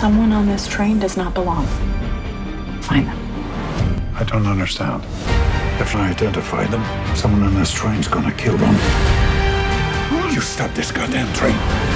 Someone on this train does not belong. Find them. I don't understand. If I identify them, someone on this train's gonna kill them. You stop this goddamn train.